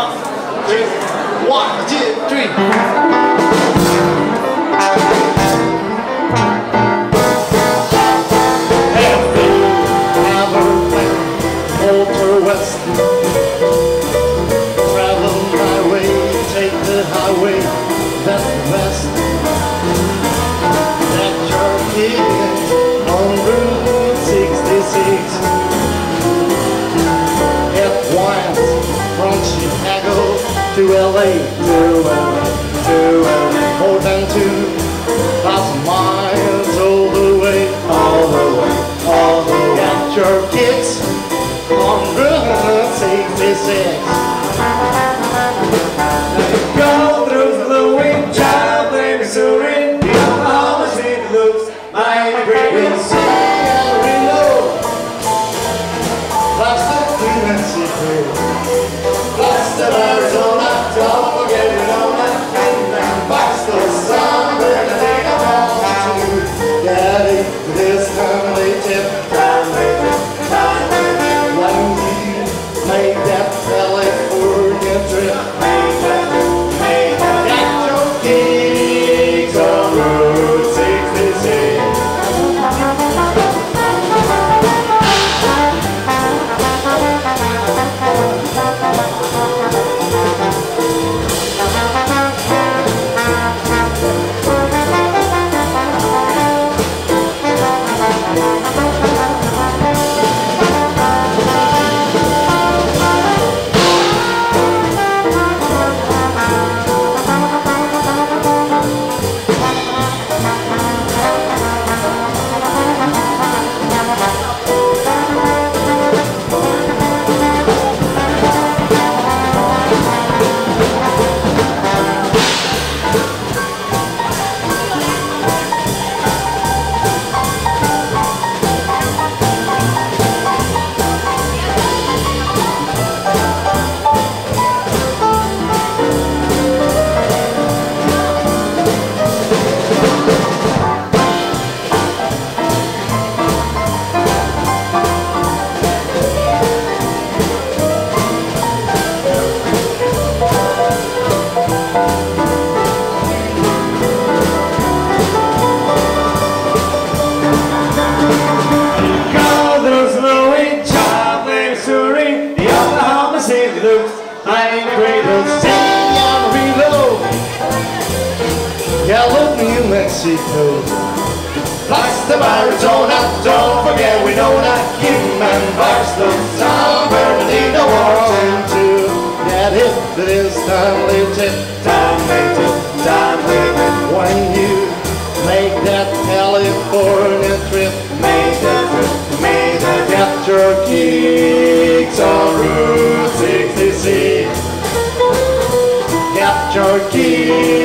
One, two, one, two, three. Journey on Route 66 to LA To LA, to LA More than two thousand miles all the way All the way, all the way. Got your kicks on Route 66 Mexico. Blast the Maritona, don't forget we know that Kim and Barstow, San Bernardino, Washington to Get it. it is time limited, time limited, time limited. When you make that California trip, make that trip, make that Get your kicks on Route 66. Get your kicks.